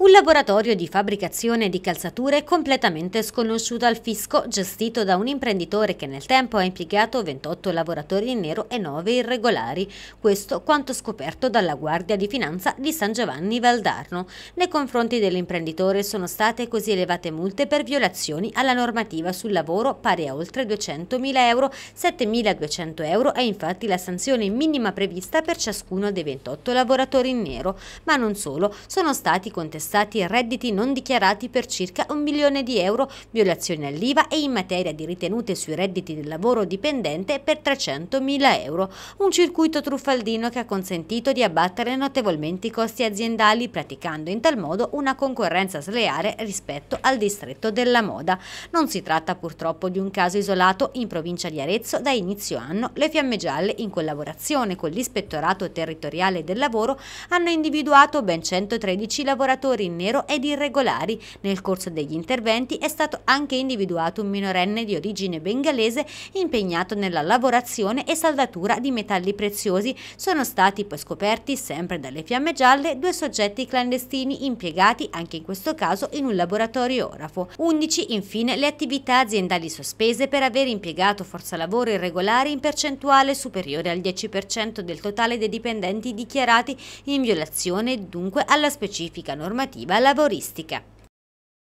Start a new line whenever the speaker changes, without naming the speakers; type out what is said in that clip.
Un laboratorio di fabbricazione di calzature completamente sconosciuto al fisco, gestito da un imprenditore che nel tempo ha impiegato 28 lavoratori in nero e 9 irregolari. Questo quanto scoperto dalla Guardia di Finanza di San Giovanni Valdarno. Nei confronti dell'imprenditore sono state così elevate multe per violazioni alla normativa sul lavoro pari a oltre 200.000 euro, 7.200 euro è infatti la sanzione minima prevista per ciascuno dei 28 lavoratori in nero. Ma non solo, sono stati contestati stati redditi non dichiarati per circa un milione di euro, violazioni all'IVA e in materia di ritenute sui redditi del lavoro dipendente per 300 mila euro. Un circuito truffaldino che ha consentito di abbattere notevolmente i costi aziendali praticando in tal modo una concorrenza sleale rispetto al distretto della moda. Non si tratta purtroppo di un caso isolato in provincia di Arezzo da inizio anno le Fiamme Gialle in collaborazione con l'Ispettorato Territoriale del Lavoro hanno individuato ben 113 lavoratori lavoratori in nero ed irregolari. Nel corso degli interventi è stato anche individuato un minorenne di origine bengalese impegnato nella lavorazione e saldatura di metalli preziosi. Sono stati poi scoperti, sempre dalle fiamme gialle, due soggetti clandestini impiegati anche in questo caso in un laboratorio orafo. 11 infine le attività aziendali sospese per aver impiegato forza lavoro irregolare in percentuale superiore al 10% del totale dei dipendenti dichiarati in violazione dunque alla specifica normativa normativa lavoristica.